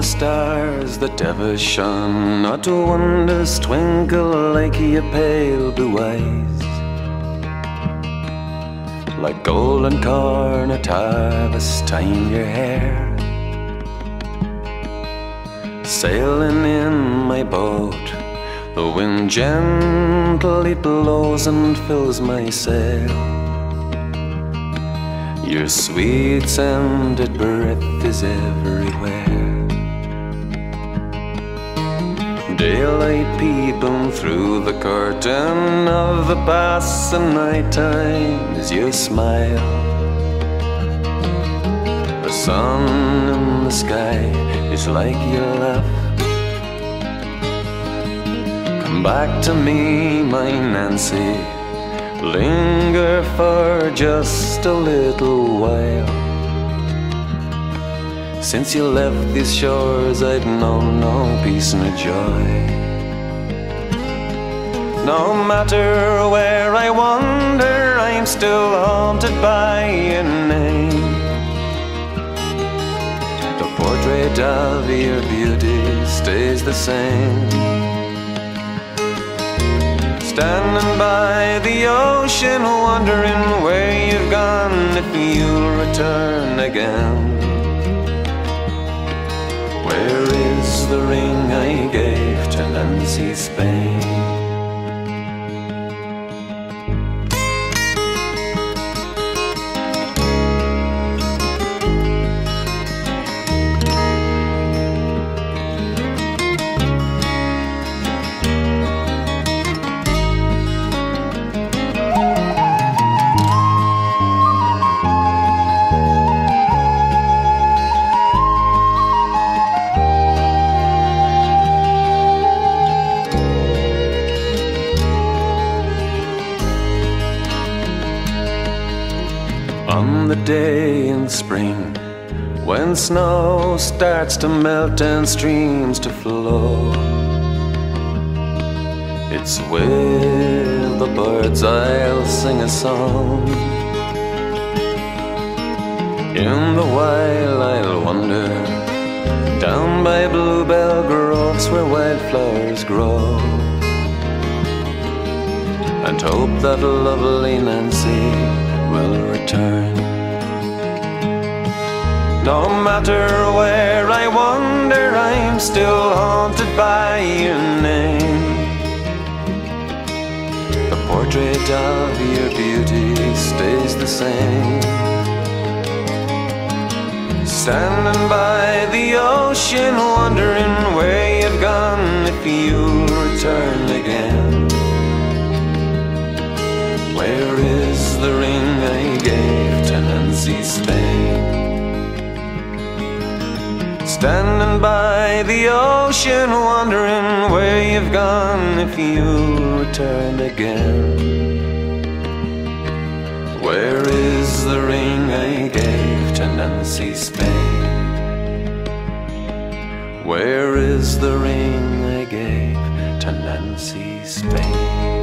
the stars that ever shone, not wonders twinkle like your pale blue eyes. Like golden corn at harvest time, your hair. Sailing in my boat, the wind gently blows and fills my sail. Your sweet scented breath is everywhere. Daylight peeping through the curtain of the passing night time is your smile. The sun in the sky is like your laugh. Come back to me, my Nancy. Linger for just a little while. Since you left these shores, I've known no peace nor joy. No matter where I wander, I'm still haunted by your name. The portrait of your beauty stays the same. Standing by the ocean, wondering where you've gone, if you'll return again. Where is the ring I gave to Nancy Spain? Day in spring when snow starts to melt and streams to flow, it's with the birds I'll sing a song. In the while I'll wander down by bluebell groves where wildflowers grow and hope that lovely Nancy will return. Matter where I wander, I'm still haunted by your name. The portrait of your beauty stays the same. Standing by the ocean, wondering where you've gone, if you'll Standing by the ocean, wondering where you've gone, if you'll return again. Where is the ring I gave to Nancy Spain? Where is the ring I gave to Nancy Spain?